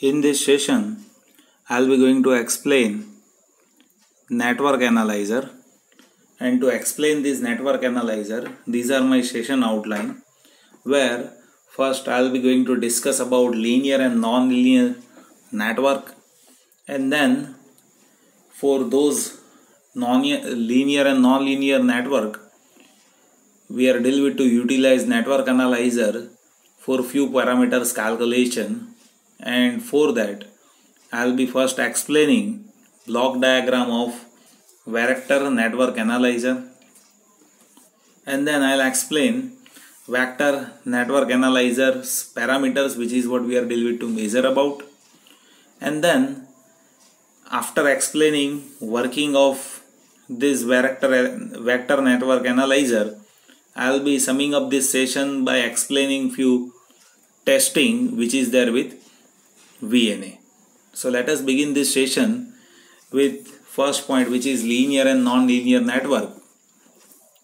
In this session, I'll be going to explain network analyzer. And to explain this network analyzer, these are my session outline where first I'll be going to discuss about linear and non-linear network. And then for those non-linear and non-linear network we are deal with to utilize network analyzer for few parameters calculation and for that I'll be first explaining block diagram of vector network analyzer. And then I'll explain vector network analyzer's parameters which is what we are dealing to measure about. And then after explaining working of this vector vector network analyzer I'll be summing up this session by explaining few testing which is there with VNA. So let us begin this session with first point which is linear and non-linear network.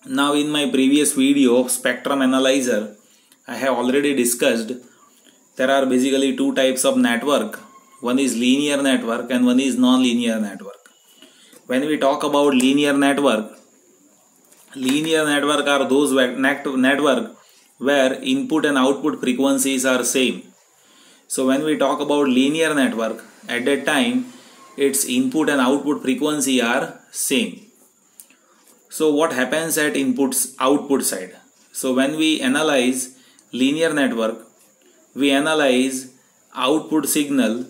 Now in my previous video spectrum analyzer I have already discussed there are basically two types of network. One is linear network and one is non-linear network. When we talk about linear network, linear network are those network where input and output frequencies are same so when we talk about linear network, at that time its input and output frequency are same. So what happens at inputs output side? So when we analyze linear network, we analyze output signal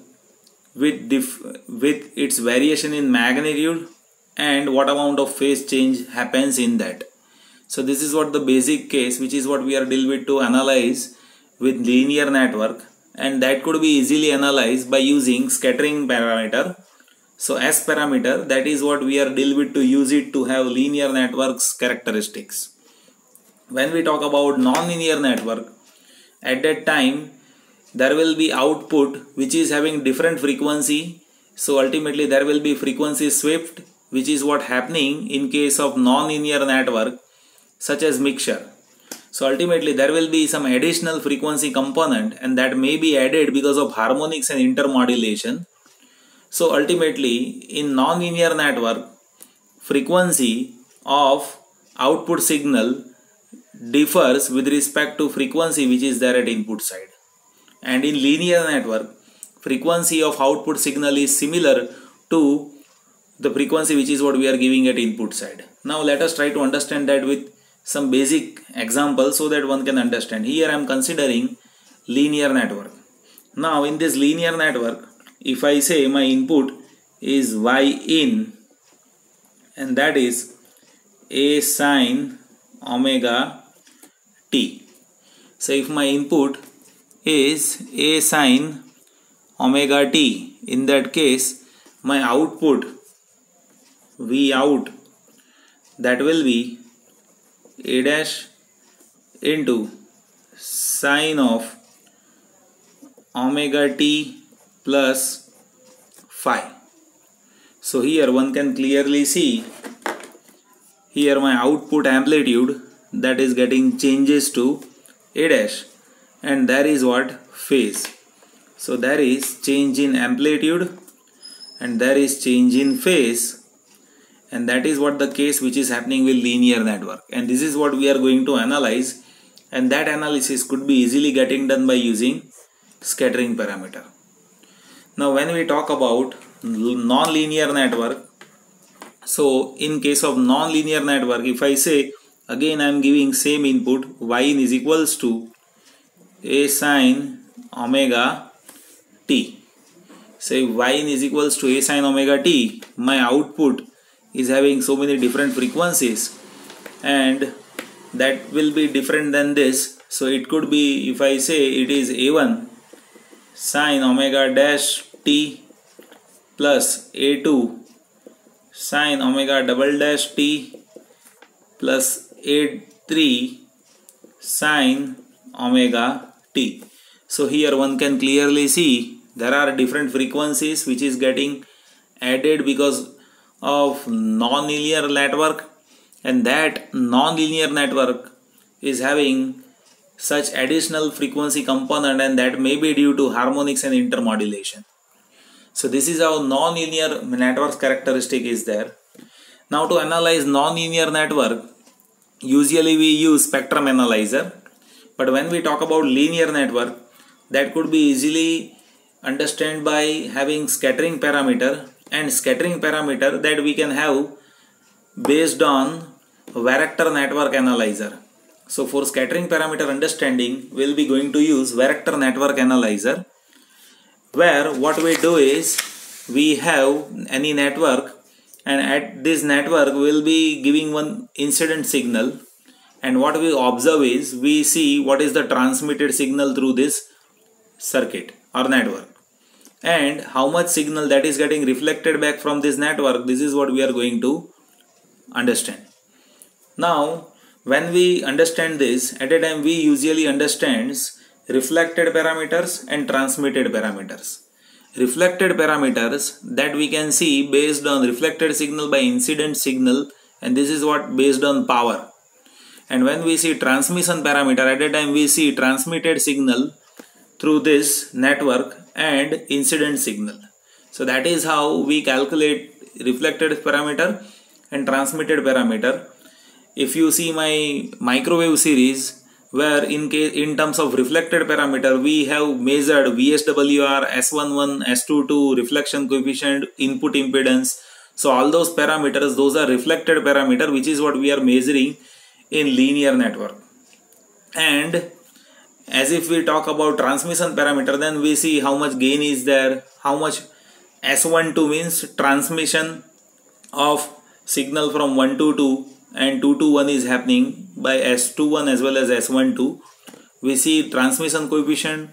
with with its variation in magnitude and what amount of phase change happens in that. So this is what the basic case which is what we are deal with to analyze with linear network and that could be easily analyzed by using scattering parameter. So S parameter that is what we are deal with to use it to have linear networks characteristics. When we talk about non-linear network at that time there will be output which is having different frequency so ultimately there will be frequency shift which is what happening in case of non-linear network such as mixer so ultimately there will be some additional frequency component and that may be added because of harmonics and intermodulation. So ultimately in nonlinear network frequency of output signal differs with respect to frequency which is there at input side. And in linear network frequency of output signal is similar to the frequency which is what we are giving at input side. Now let us try to understand that with some basic examples so that one can understand. Here I am considering linear network. Now in this linear network, if I say my input is y in and that is a sine omega t. So if my input is a sine omega t, in that case my output V out that will be a dash into sine of omega t plus phi. So here one can clearly see here my output amplitude that is getting changes to a dash and there is what phase. So there is change in amplitude and there is change in phase and that is what the case which is happening with linear network. And this is what we are going to analyze. And that analysis could be easily getting done by using scattering parameter. Now when we talk about non-linear network so in case of non-linear network if i say again i am giving same input y in is equals to a sine omega t. Say y in is equals to a sine omega t. My output is having so many different frequencies and that will be different than this. So it could be if I say it is a1 sine omega dash t plus a2 sine omega double dash t plus a3 sine omega t. So here one can clearly see there are different frequencies which is getting added because of non-linear network and that non-linear network is having such additional frequency component and that may be due to harmonics and intermodulation. So this is how non-linear network characteristic is there. Now to analyze non-linear network, usually we use spectrum analyzer. But when we talk about linear network, that could be easily understood by having scattering parameter and scattering parameter that we can have based on Vector network analyzer. So for scattering parameter understanding, we'll be going to use Vector network analyzer where what we do is we have any network and at this network we'll be giving one incident signal and what we observe is we see what is the transmitted signal through this circuit or network and how much signal that is getting reflected back from this network this is what we are going to understand. Now when we understand this at a time we usually understands reflected parameters and transmitted parameters. Reflected parameters that we can see based on reflected signal by incident signal and this is what based on power. And when we see transmission parameter at a time we see transmitted signal through this network and incident signal so that is how we calculate reflected parameter and transmitted parameter if you see my microwave series where in case in terms of reflected parameter we have measured VSWR, S11, S22, reflection coefficient, input impedance. So all those parameters, those are reflected parameter which is what we are measuring in linear network. And as if we talk about transmission parameter then we see how much gain is there, how much S12 means transmission of signal from 1 to 2 and 2 to 1 is happening by S21 as well as S12. We see transmission coefficient,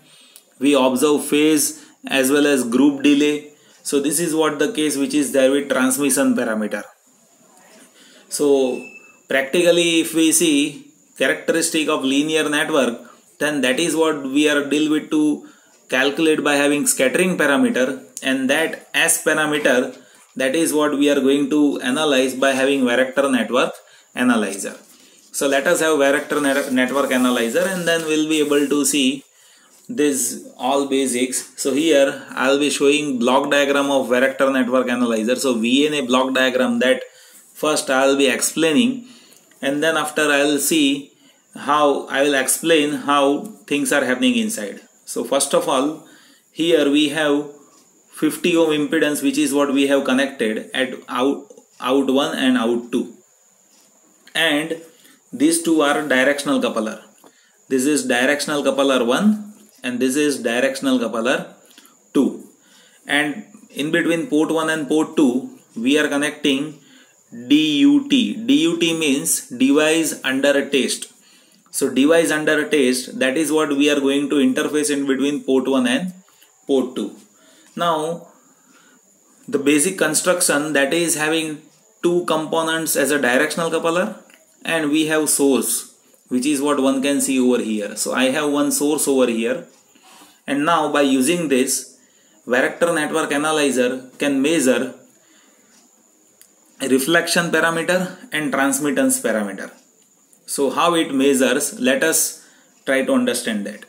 we observe phase as well as group delay. So this is what the case which is there with transmission parameter. So practically if we see characteristic of linear network then that is what we are deal with to calculate by having scattering parameter and that S parameter that is what we are going to analyze by having vector network analyzer. So let us have vector net network analyzer and then we'll be able to see this all basics. So here I'll be showing block diagram of vector network analyzer. So VNA block diagram that first I'll be explaining and then after I'll see how I will explain how things are happening inside. So first of all here we have 50 ohm impedance which is what we have connected at out out 1 and out 2 and these two are directional coupler. This is directional coupler 1 and this is directional coupler 2 and in between port 1 and port 2 we are connecting DUT DUT means device under a test so device under test that is what we are going to interface in between port 1 and port 2 now the basic construction that is having two components as a directional coupler and we have source which is what one can see over here. So I have one source over here and now by using this vector network analyzer can measure reflection parameter and transmittance parameter. So how it measures let us try to understand that.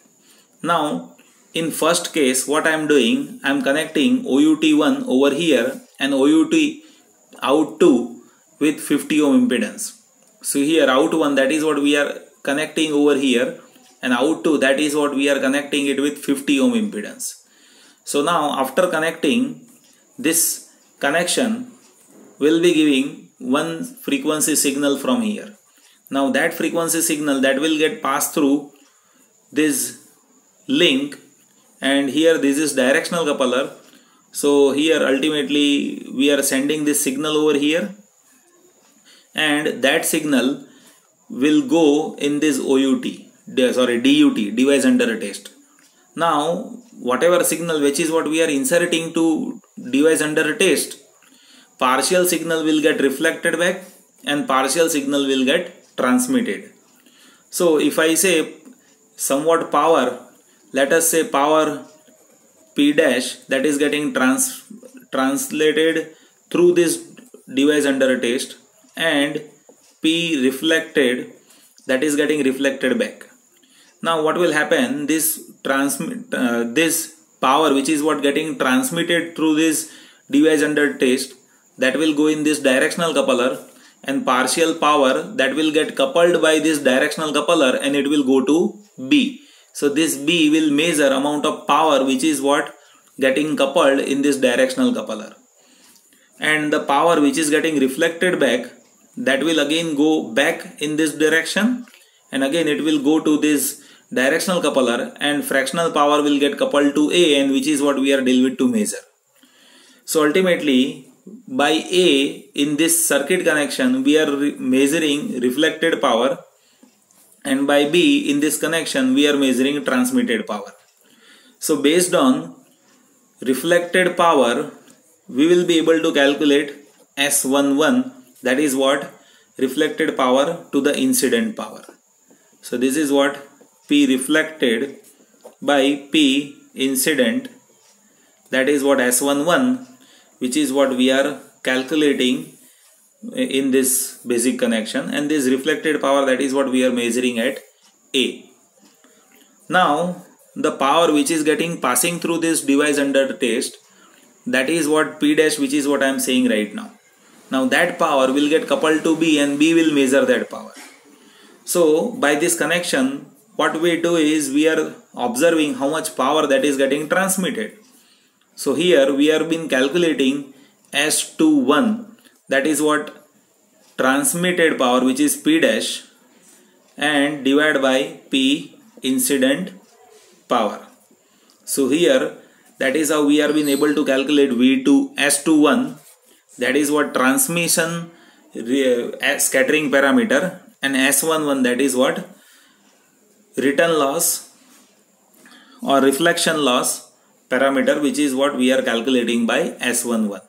Now in first case what I am doing I am connecting OUT1 over here and OUT out 2 with 50 ohm impedance. So here out 1 that is what we are connecting over here and out 2 that is what we are connecting it with 50 ohm impedance. So now after connecting this connection will be giving one frequency signal from here. Now that frequency signal that will get passed through this link and here this is directional coupler. So here ultimately we are sending this signal over here and that signal will go in this OUT sorry DUT device under a test. Now whatever signal which is what we are inserting to device under a test partial signal will get reflected back and partial signal will get transmitted so if I say somewhat power let us say power P dash that is getting trans translated through this device under a test and P reflected that is getting reflected back. now what will happen this transmit uh, this power which is what getting transmitted through this device under test that will go in this directional coupler and partial power that will get coupled by this directional coupler and it will go to B. So this B will measure amount of power which is what getting coupled in this directional coupler. And the power which is getting reflected back that will again go back in this direction and again it will go to this directional coupler and fractional power will get coupled to A and which is what we are deal with to measure. So ultimately by A in this circuit connection we are re measuring reflected power and by B in this connection we are measuring transmitted power. So based on reflected power we will be able to calculate S11 that is what reflected power to the incident power. So this is what P reflected by P incident that is what S11 which is what we are calculating in this basic connection and this reflected power that is what we are measuring at A. Now the power which is getting passing through this device under test that is what P dash which is what I am saying right now. Now that power will get coupled to B and B will measure that power. So by this connection what we do is we are observing how much power that is getting transmitted. So here we have been calculating S21 that is what transmitted power which is P dash and divided by P incident power. So here that is how we have been able to calculate V2 S21 that is what transmission uh, scattering parameter and S11 that is what return loss or reflection loss parameter which is what we are calculating by S11.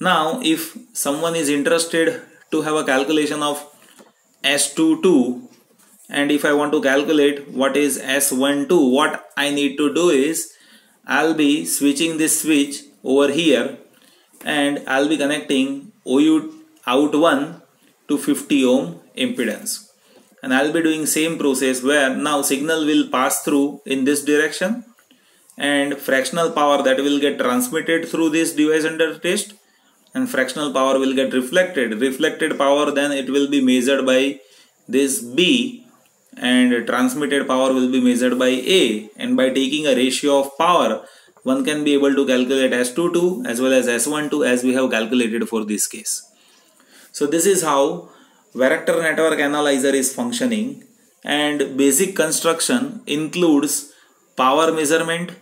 Now if someone is interested to have a calculation of S22 and if I want to calculate what is S12 what I need to do is I'll be switching this switch over here and I'll be connecting OU out 1 to 50 ohm impedance and I'll be doing same process where now signal will pass through in this direction and fractional power that will get transmitted through this device under test and fractional power will get reflected. Reflected power then it will be measured by this b and transmitted power will be measured by a. And by taking a ratio of power one can be able to calculate s22 as well as s12 as we have calculated for this case. So this is how vector network analyzer is functioning and basic construction includes power measurement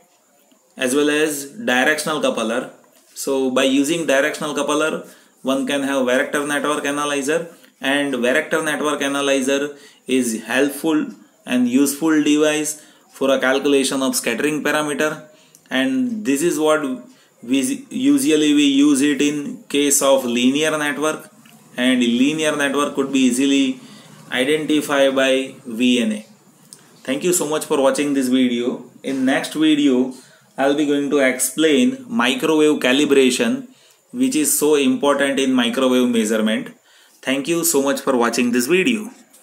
as well as directional coupler. So by using directional coupler, one can have vector network analyzer and vector network analyzer is helpful and useful device for a calculation of scattering parameter and this is what we usually we use it in case of linear network and linear network could be easily identified by VNA. Thank you so much for watching this video. In next video, I'll be going to explain microwave calibration which is so important in microwave measurement. Thank you so much for watching this video.